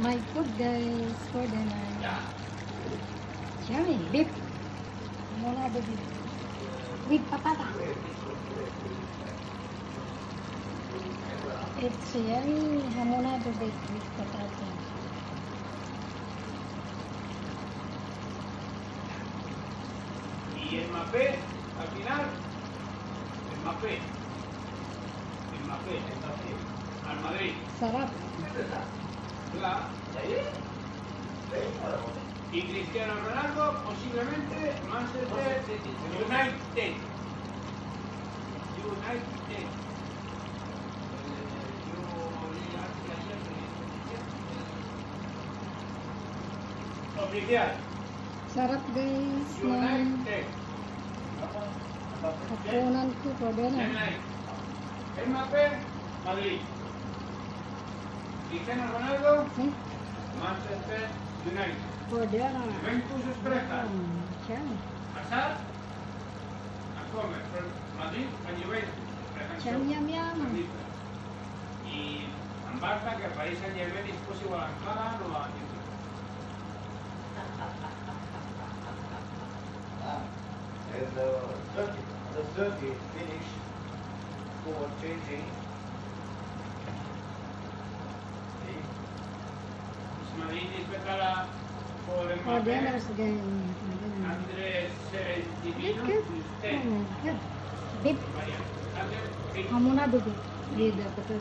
My food guys for the night. Yummy. Beef. Monado beef. With patata. It's yummy. Hamonado beef with patata. Y el mapé, al final, el mapé, el mapé, al Madrid. Sarap. Y Cristiano Ronaldo posiblemente Manchester United. United. Oficial. United. Mbappé, Madrid. Cristiano Ronaldo, See? Manchester United. The night. Juventus Expressa. Mm. Hazard, a Comer, Madrid, a Juventus. Y en Barça, que el Paris Saint Germain es posible a Ankara o a Juventus. And the 30, the 30 finish for changing. empezara por el Ordenas de... Andrés eh, Divino y usted. María. Andrés Divino. Hamuna Dubi. Vida, पता है